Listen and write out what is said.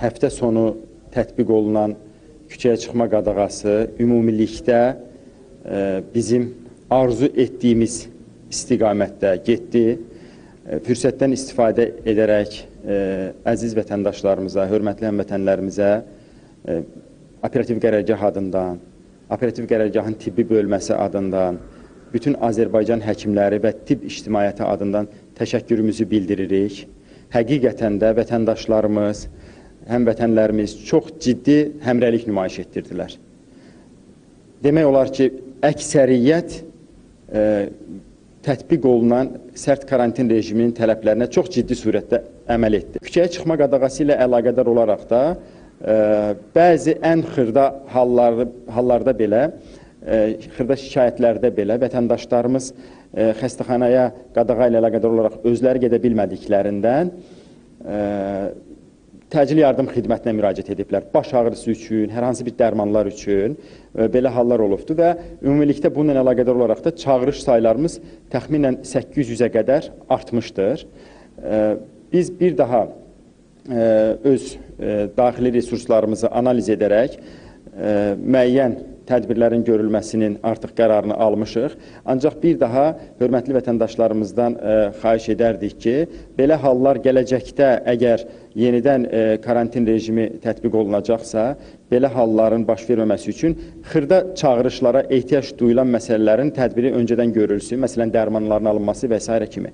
həftə sonu tətbiq olunan küçəyə çıxma qadağası ümumilikdə e, bizim arzu etdiyimiz istiqamətdə getdi. E, Fürsətdən istifadə edərək e, əziz vətəndaşlarımıza, hörmətli həmvətənlərimizə operativ qərargah adından, operativ qərargahın tibbi bölməsi adından, bütün Azərbaycan həkimləri və tibb ictimaiyyəti adından təşəkkürümüzü bildiririk. Həqiqətən də vətəndaşlarımız, həmvətənlərimiz çox ciddi həmrəylik nümayiş etdirdilər. Demək olar ki, əksəriyyət e, tətbiq olunan sərt karantin rejiminin tələblərinə çox ciddi surətdə əməl etdi. Küçəyə çıxma qadağası ilə əlaqədar olaraq da e, bəzi ən xırda hallarda, hallarda belə, e, xırda şikayətlərdə belə vətəndaşlarımız e, xəstəxanaya qadağa ilə əlaqədar olaraq özləri gedə bilmədiklərindən e, təcil yardım xidmətinə müraciət ediblər. Baş ağrısı üçün, hər hansı bir dərmanlar üçün e, belə hallar olubdu və ümumilikdə bununla əlaqədar olaraq da çağırış saylarımız təxminən 800-ə qədər artmışdır. E, Biz bir daha e, öz daxili resurslarımızı analiz edərək müəyyən tədbirlərin görülməsinin artıq qərarını almışıq. Ancaq bir daha hörmətli vətəndaşlarımızdan e, xahiş edərdik ki, belə hallar gələcəkdə əgər yenidən e, karantin rejimi tətbiq olunacaqsa, belə halların baş verməməsi üçün xırda çağırışlara ehtiyac duyulan məsələlərin tədbiri öncədən görülsün, məsələn dərmanların alınması və s. kimi.